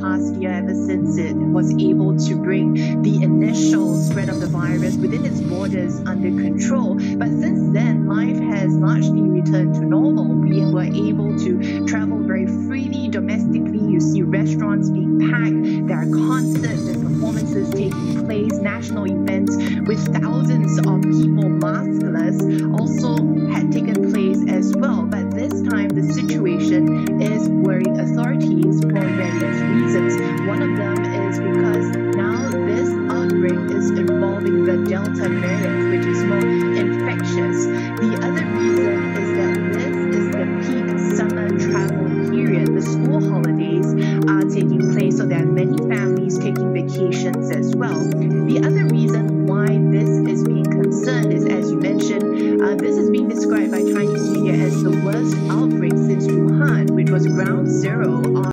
past year ever since it was able to bring the initial spread of the virus within its borders under control. But since then, life has largely returned to normal. We were able to travel very freely domestically. You see restaurants being packed, there are concerts and performances taking place, national events with thousands of people maskless also had taken place as well. But this time, the situation is worrying authorities them is because now this outbreak is involving the Delta variant, which is more infectious. The other reason is that this is the peak summer travel period. The school holidays are taking place, so there are many families taking vacations as well. The other reason why this is being concerned is, as you mentioned, uh, this is being described by Chinese media as the worst outbreak since Wuhan, which was ground zero